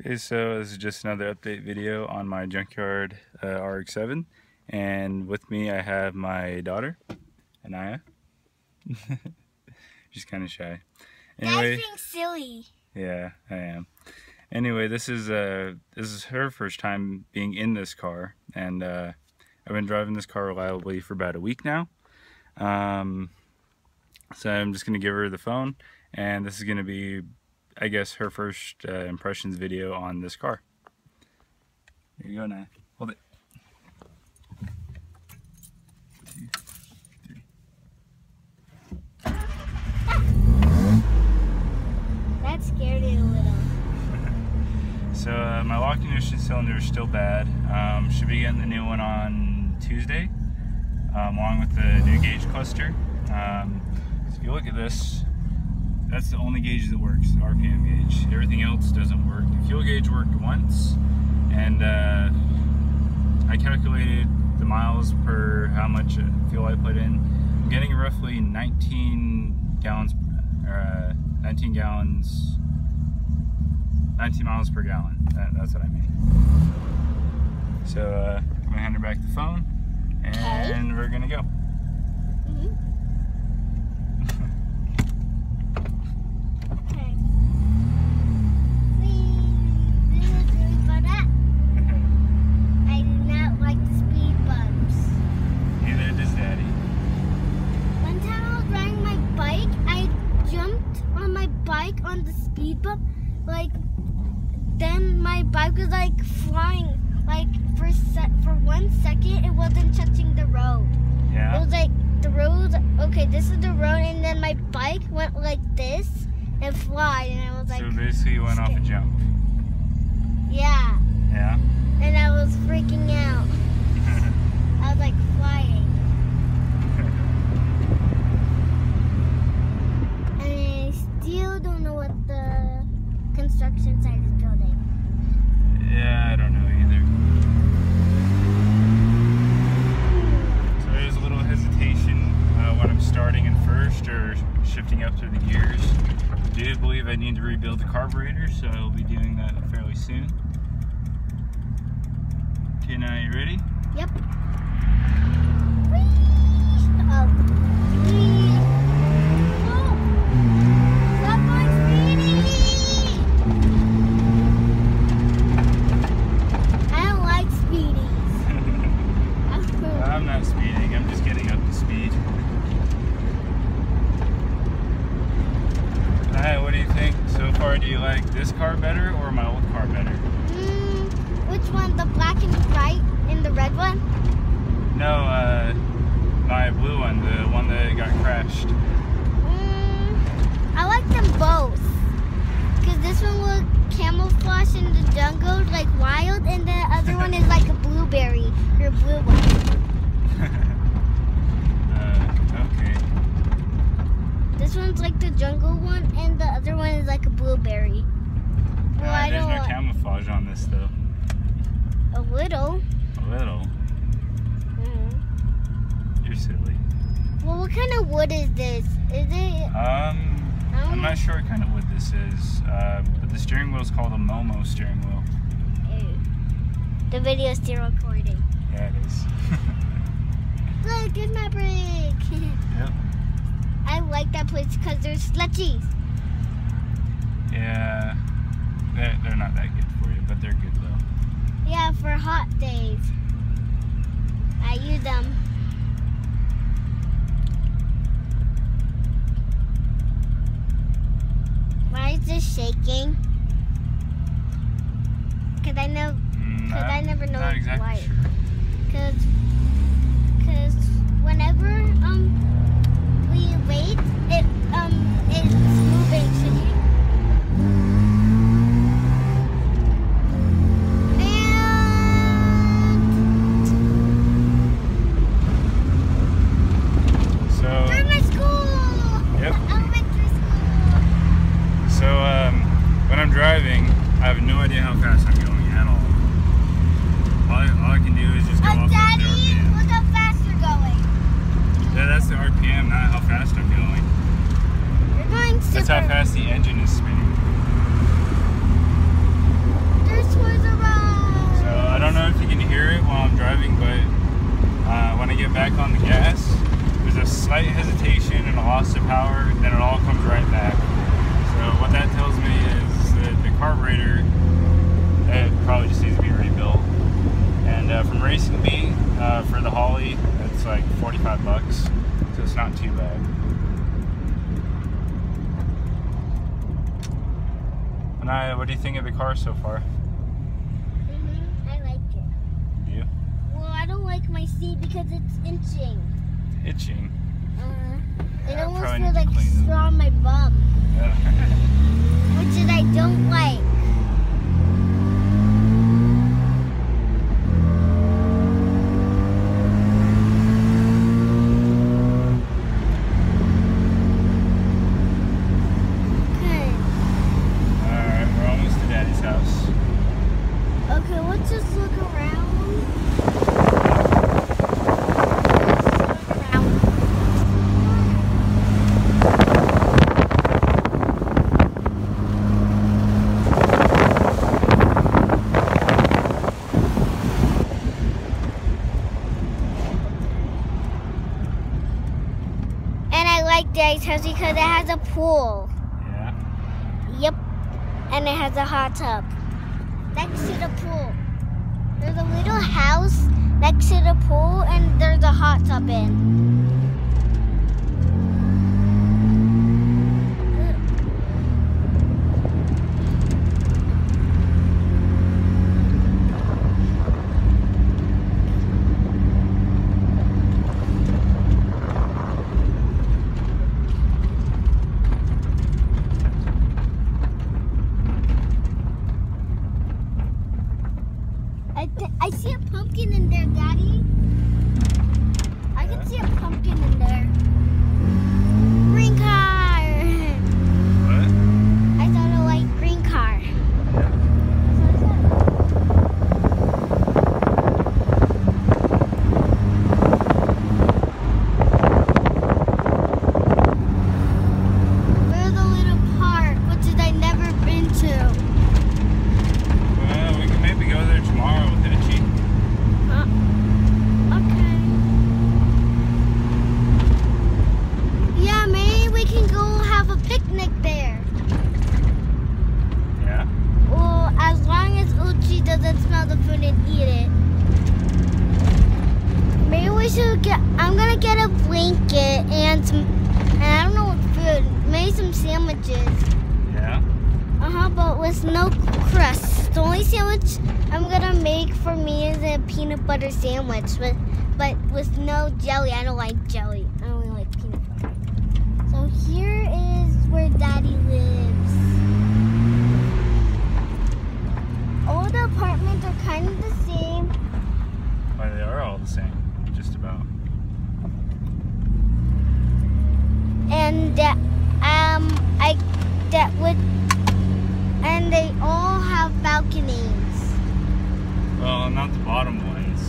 Okay, so this is just another update video on my junkyard uh, RX-7 and with me I have my daughter, Anaya. She's kind of shy. Anyway, That's being silly. Yeah, I am. Anyway, this is uh this is her first time being in this car and uh, I've been driving this car reliably for about a week now. Um, so I'm just gonna give her the phone and this is gonna be I guess, her first uh, impressions video on this car. Here you go, now. Hold it. That scared it a little. so uh, my lock ignition cylinder is still bad. Um, should be getting the new one on Tuesday, um, along with the new gauge cluster. Um, if you look at this, that's the only gauge that works, the RPM gauge. Everything else doesn't work. The fuel gauge worked once, and uh, I calculated the miles per how much fuel I put in. I'm getting roughly 19 gallons, uh, 19 gallons, 19 miles per gallon. That, that's what I mean. So uh, I'm gonna hand her back the phone, and okay. we're gonna go. Mm -hmm. Like on the speed bump, like then my bike was like flying like for set for one second it wasn't touching the road. Yeah. It was like the road okay this is the road and then my bike went like this and fly and I was like so basically you went scared. off a jump. Yeah. Yeah. And I was freaking out. I was like flying construction site is building? Yeah, I don't know either. So there's a little hesitation uh, when I'm starting in first or shifting up through the gears. I do believe I need to rebuild the carburetor, so I'll be doing that fairly soon. Okay, now you ready? Yep. Whee! Oh. Like this car better or my old car better? Mm, which one? The black and white and the red one? No, uh, my blue one, the one that got crashed. Mm, I like them both. Because this one will camouflage in the jungle like wild and the other one is like a blueberry, your blue one. This one's like the jungle one, and the other one is like a blueberry. Well, uh, there's no camouflage on this though. A little. A little. Mm. You're silly. Well, what kind of wood is this? Is it? Um, I'm not sure what kind of wood this is, uh, but the steering wheel is called a Momo steering wheel. The video is still recording. Yeah, it is. Look, there's my brake. yep. I like that place because there's slushies. Yeah, they're, they're not that good for you, but they're good though. Yeah, for hot days. I use them. Why is this shaking? Cause I know, mm, cause I never know exactly why. Sure. Cause, cause whenever um we wait, it um is engine is spinning. This was. So I don't know if you can hear it while I'm driving, but uh, when I get back on the gas, there's a slight hesitation and a loss of power, then it all comes right back. So what that tells me is that the carburetor it probably just needs to be rebuilt. And uh, from Racing B uh, for the Holley, it's like 45 bucks, so it's not too bad. Spinning. what do you think of the car so far? hmm I like it. You? Well, I don't like my seat because it's inching. Itching. Uh, it Yeah, almost feels like straw on my bum, Yeah. which is I don't like. Okay. Alright, we're almost to Daddy's house. Okay, let's just look around. And I like house because it has a pool. Yeah. Yep. And it has a hot tub. Next to the pool. There's a little house next to the pool and there's a hot tub in. I, th- I pumpkin in there, Daddy. I can see a pumpkin in there. Green car. What? I saw a light green car. There's a little park, which is I never been to. Well, we can maybe go there tomorrow with Itchy. Huh? Okay. Yeah, maybe we can go have a picnic there. Yeah. Well, as long as Uchi doesn't smell the food and eat it. Maybe we should get. I'm gonna get a blanket and some. And I don't know what food. Maybe some sandwiches. Yeah. Uh huh, but with no crust. The only sandwich I'm gonna make for me is a peanut butter sandwich, but but with no jelly. I don't like jelly. I only like peanut butter. So here is where Daddy lives. All the apartments are kind of the same. Why they are all the same, just about. and that um I that would and they all have balconies. Well, not the bottom ones.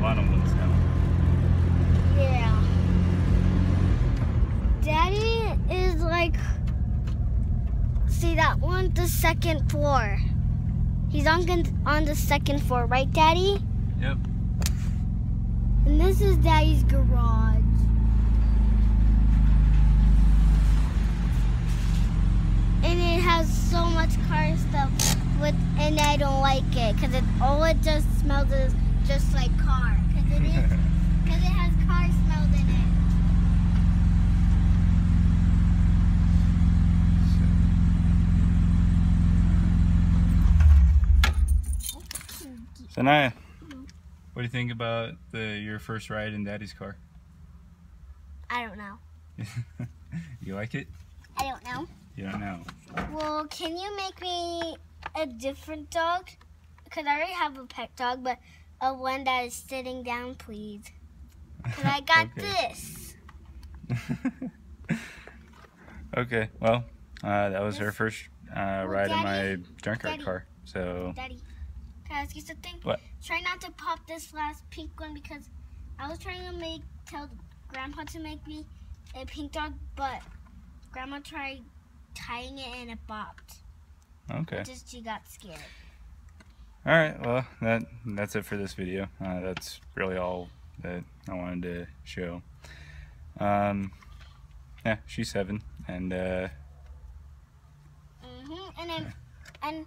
Bottom ones no. Yeah. Daddy is like see that one the second floor. He's on on the second floor, right Daddy? Yep. And this is Daddy's garage. And it has so much car stuff with, and I don't like it because it all it just smells is just like car. Because it is, because it has car smells in it. So Naya, what do you think about the your first ride in Daddy's car? I don't know. you like it? I don't know. You don't know. Well, can you make me a different dog? Because I already have a pet dog, but a one that is sitting down, please. Because I got this. okay. Well, uh, that was her first uh, Well, ride in my Daddy- junkyard Daddy. car. So Daddy, can I ask you something? What? Try not to pop this last pink one because I was trying to make tell Grandpa to make me a pink dog, but Grandma tried tying it and it bopped. okay. Just she got scared. All right. Well, that that's it for this video. Uh, that's really all that I wanted to show. Um, yeah, she's seven, and uh, hmm And then, and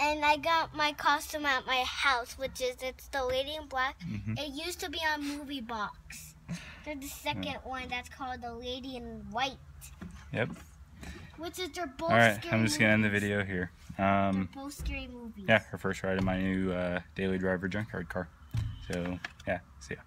and I got my costume at my house, which is it's the Lady in Black. mhm. It used to be on Movie Box. There's the second one that's called the Lady in White. yep. Which is they're both All right, I'm just gonna end the video here. They're Um, both scary movies. yeah, her first ride in my new uh, daily driver junkyard car. So yeah, see ya.